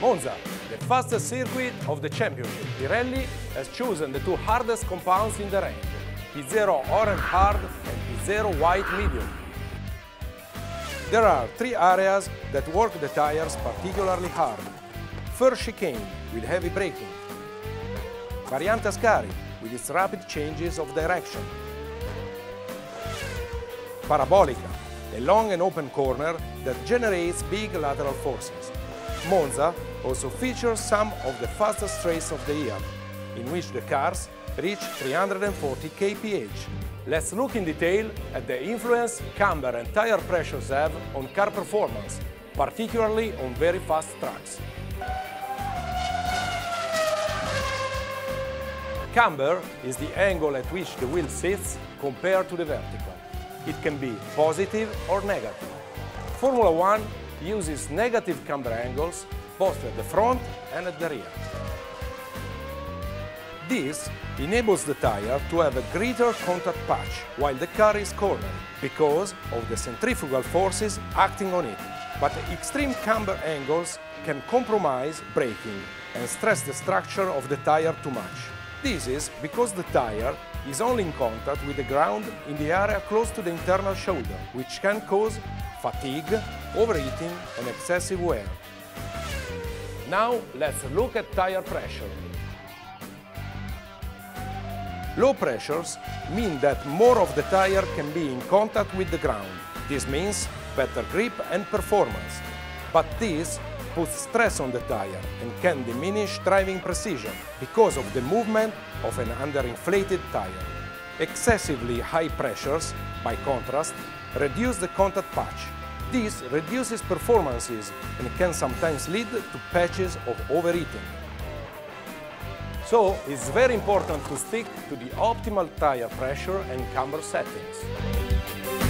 Monza, the fastest circuit of the championship. Pirelli has chosen the two hardest compounds in the range, P Zero Orange Hard and P Zero White Medium. There are three areas that work the tires particularly hard. First chicane with heavy braking. Variante Ascari with its rapid changes of direction. Parabolica, a long and open corner that generates big lateral forces. Monza also features some of the fastest races of the year, in which the cars reach 340 kph. Let's look in detail at the influence camber and tire pressures have on car performance, particularly on very fast tracks. Camber is the angle at which the wheel sits compared to the vertical. It can be positive or negative. Formula One uses negative camber angles both at the front and at the rear. This enables the tire to have a greater contact patch while the car is cornered because of the centrifugal forces acting on it. But extreme camber angles can compromise braking and stress the structure of the tire too much. This is because the tire is only in contact with the ground in the area close to the internal shoulder, which can cause fatigue, overheating and excessive wear. Now let's look at tire pressure. Low pressures mean that more of the tire can be in contact with the ground. This means better grip and performance. But this puts stress on the tire and can diminish driving precision because of the movement of an underinflated tire. Excessively high pressures, by contrast, reduce the contact patch. This reduces performances and can sometimes lead to patches of overheating. So it's very important to stick to the optimal tire pressure and camber settings.